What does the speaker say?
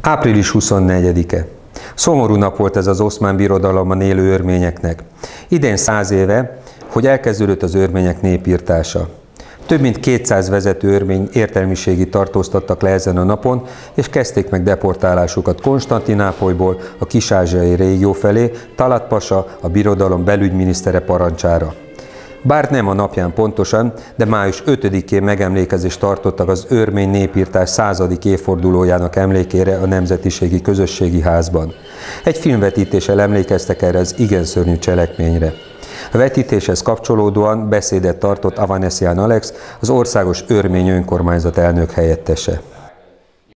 Április 24-e. Szomorú nap volt ez az oszmán birodalomban élő örményeknek. Idén száz éve, hogy elkezdődött az örmények népírtása. Több mint 200 vezető örmény értelmiségi tartóztattak le ezen a napon, és kezdték meg deportálásukat Konstantinápolyból a kisázsiai régió felé, Talat a birodalom belügyminisztere parancsára. Bár nem a napján pontosan, de május 5-én megemlékezést tartottak az örmény népírtás századik évfordulójának emlékére a Nemzetiségi Közösségi Házban. Egy filmvetítéssel emlékeztek erre az igen szörnyű cselekményre. A vetítéshez kapcsolódóan beszédet tartott Avanesian Alex, az országos örmény önkormányzat elnök helyettese.